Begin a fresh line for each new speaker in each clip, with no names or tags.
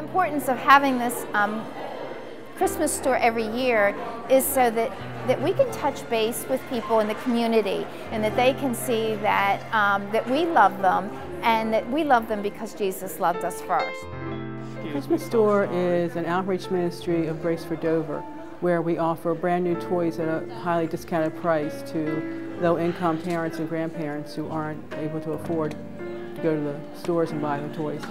importance of having this um, Christmas store every year is so that, that we can touch base with people in the community and that they can see that, um, that we love them and that we love them because Jesus loved us first.
The Christmas Store is an outreach ministry of Grace for Dover where we offer brand new toys at a highly discounted price to low-income parents and grandparents who aren't able to afford to go to the stores and buy the toys.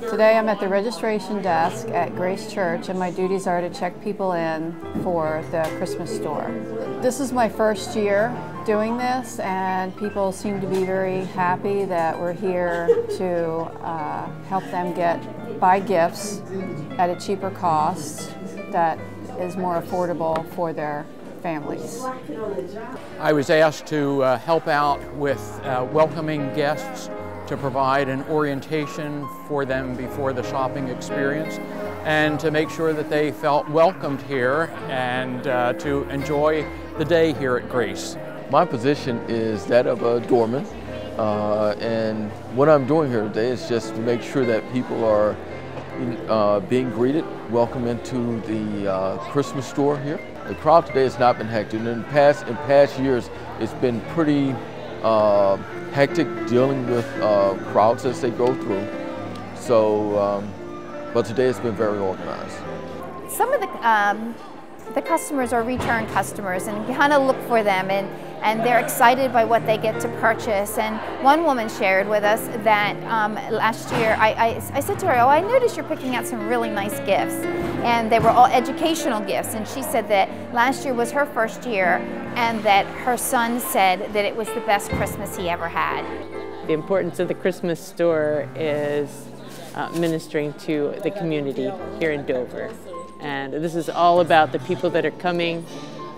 Today I'm at the registration desk at Grace Church and my duties are to check people in for the Christmas store. This is my first year doing this and people seem to be very happy that we're here to uh, help them get buy gifts at a cheaper cost that is more affordable for their families.
I was asked to uh, help out with uh, welcoming guests to provide an orientation for them before the shopping experience and to make sure that they felt welcomed here and uh, to enjoy the day here at Grace.
My position is that of a doorman uh, and what I'm doing here today is just to make sure that people are uh, being greeted, welcome into the uh, Christmas store here. The crowd today has not been hectic. In past in past years, it's been pretty uh, hectic dealing with uh, crowds as they go through. So, um, but today it's been very organized.
Some of the um, the customers are return customers and kind of look for them and, and they're excited by what they get to purchase. And one woman shared with us that um, last year, I, I, I, said to her, oh, I noticed you're picking out some really nice gifts. And they were all educational gifts. And she said that last year was her first year and that her son said that it was the best Christmas he ever had.
The importance of the Christmas store is uh, ministering to the community here in Dover. And this is all about the people that are coming,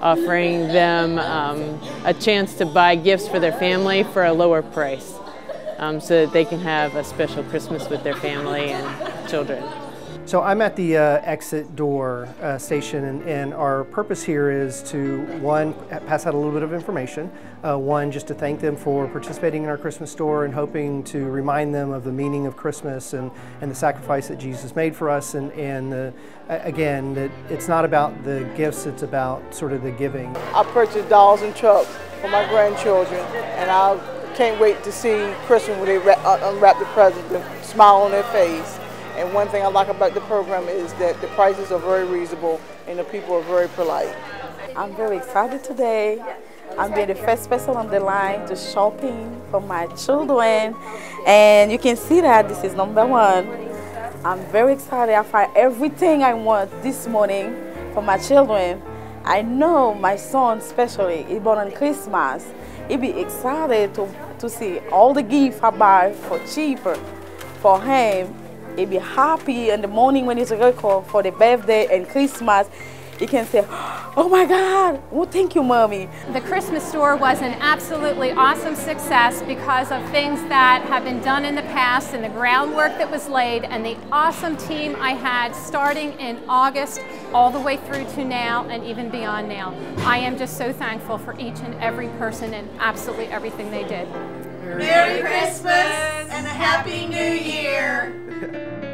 offering them um, a chance to buy gifts for their family for a lower price um, so that they can have a special Christmas with their family and children.
So I'm at the uh, exit door uh, station and, and, our purpose here is to, one, pass out a little bit of information, uh, one, just to thank them for participating in our Christmas store and hoping to remind them of the meaning of Christmas and, and the sacrifice that Jesus made for us and, and the, again, that it's not about the gifts, it's about sort of the giving.
I purchased dolls and trucks for my grandchildren and I can't wait to see Christmas when they uh, unwrap the presents and smile on their face. And one thing I like about the program is that the prices are very reasonable and the people are very polite.
I'm very excited today. I'm being the first person on the line to shopping for my children. And you can see that this is number one. I'm very excited. I find everything I want this morning for my children. I know my son especially, he born on Christmas. He'll be excited to, to see all the gifts I buy for cheaper for him he be happy in the morning when he's going for the birthday and Christmas. You can say, oh my God, well, thank you, Mommy.
The Christmas store was an absolutely awesome success because of things that have been done in the past and the groundwork that was laid and the awesome team I had starting in August all the way through to now and even beyond now. I am just so thankful for each and every person and absolutely everything they did.
Merry Christmas and a Happy New Year!